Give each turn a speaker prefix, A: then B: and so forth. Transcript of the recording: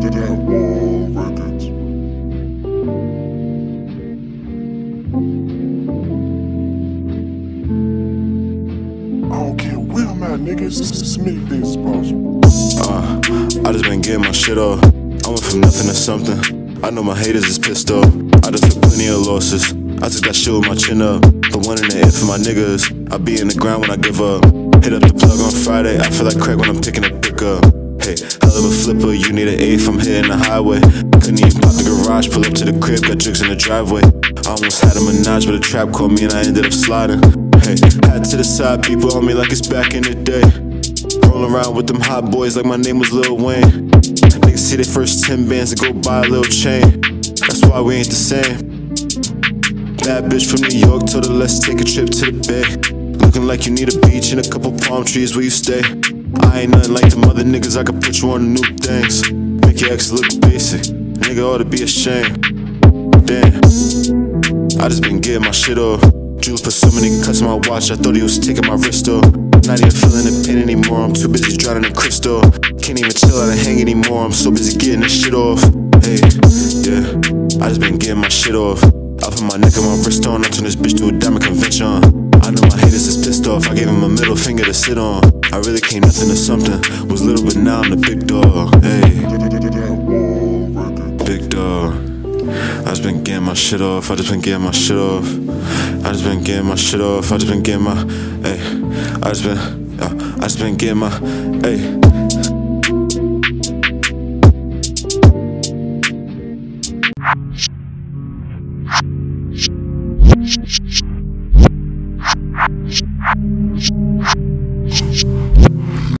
A: I don't care where at.
B: Uh, I just been getting my shit off. I went from nothing to something. I know my haters is pissed off. I just took plenty of losses. I took that shit with my chin up. The one in the air for my niggas. I be in the ground when I give up. Hit up the plug on Friday. I feel like Craig when I'm picking a pick up. Hey, hell of a flipper. You need an eighth. I'm hitting the highway. Couldn't even pop the garage. Pull up to the crib. Got drinks in the driveway. I almost had a menage, but a trap caught me and I ended up sliding. Hey, had to the side. People on me like it's back in the day. Rolling around with them hot boys like my name was Lil Wayne. Niggas see their first 10 bands and go buy a little chain. That's why we ain't the same. Bad bitch from New York told her let's take a trip to the bay. Looking like you need a beach and a couple palm trees where you stay. I ain't nothing like them other niggas, I can put you on new things. Make your ex look basic. Nigga ought to be ashamed. Damn. I just been getting my shit off. Jules put so many cuts on my watch, I thought he was taking my wrist off. Not even feeling the pain anymore, I'm too busy drowning in crystal. Can't even chill out and hang anymore, I'm so busy getting this shit off. Hey, yeah, I just been getting my shit off. I put my neck and my wrist on, I turn this bitch to a diamond convention. I know my haters is pissed off. I gave him a middle finger to sit on. I really came nothing to something. Was little, but now I'm the big dog. Hey, big dog. I just been getting my shit off, I just been getting my shit off. I just been getting my shit off, I just been getting my, hey. I just been, uh, I just been getting my, hey. Shh.